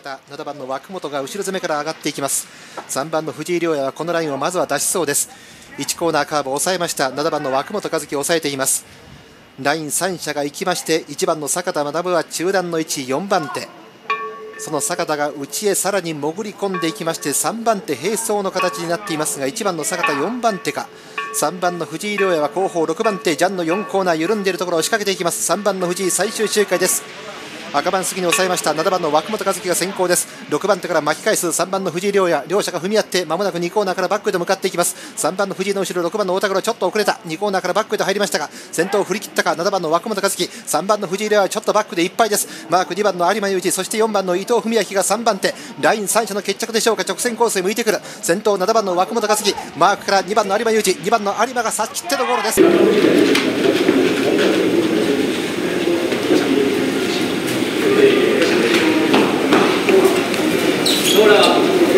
た7番の枠本が後ろ攻めから上がっていきます。3番の藤井亮也はこのラインをまずは出しそうです。1コーナーカーブを抑えました。7番の枠本和樹を抑えています。ライン3者が行きまして1番の坂田学は中段の位置4番手。その坂田が内へさらに潜り込んでいきまして3番手並走の形になっていますが1番の坂田4番手か。3番の藤井亮也は後方6番手。ジャンの4コーナー緩んでいるところを仕掛けていきます。3番の藤井最終周回です。赤番過ぎに抑えました。7番の枠本和樹が先行です。6番手から巻き返す。3番の藤井亮也。両者が踏み合ってまもなく2コーナーからバックへと向かっていきます。3番の藤井の後ろ6番の太田黒ちょっと遅れた。2コーナーからバックへと入りましたが先頭を振り切ったか。7番の枠本和樹。3番の藤井亮也はちょっとバックでいっぱいです。マーク2番の有馬裕二そして4番の伊藤文明が3番手。ライン3者の決着でしょうか。直線コースへ向いてくる。先頭7番の枠本和樹。マークから2番の有馬裕二2番の有馬が差し切ってのゴールです。